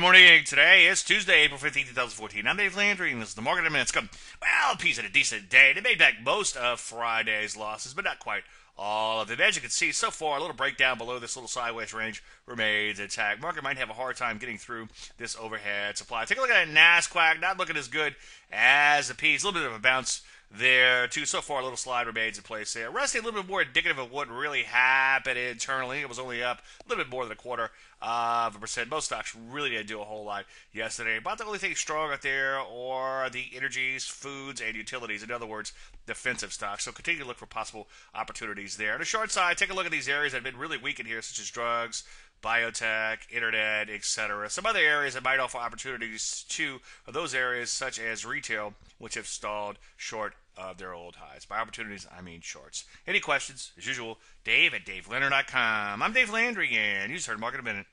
morning. Today is Tuesday, April 15, 2014. I'm Dave Landry, and this is the Market in Minutes. Come, well, S&P had a decent day. They made back most of Friday's losses, but not quite all of them. As you can see, so far, a little breakdown below this little sideways range remains intact. Market might have a hard time getting through this overhead supply. Take a look at that NASDAQ, not looking as good as the S&P. A little bit of a bounce there too. So far, a little slide remains in place there. Resting a little bit more indicative of what really happened internally. It was only up a little bit more than a quarter of a percent. Most stocks really didn't do a whole lot yesterday. About the only thing strong out there are the energies, foods, and utilities. In other words, defensive stocks. So continue to look for possible opportunities there. On the short side, take a look at these areas that have been really weak in here, such as drugs, biotech, internet, etc. Some other areas that might offer opportunities too are those areas such as retail, which have stalled short of their old highs. By opportunities, I mean shorts. Any questions? As usual, Dave at DaveLandry.com. I'm Dave Landry, and you just heard Market a Minute.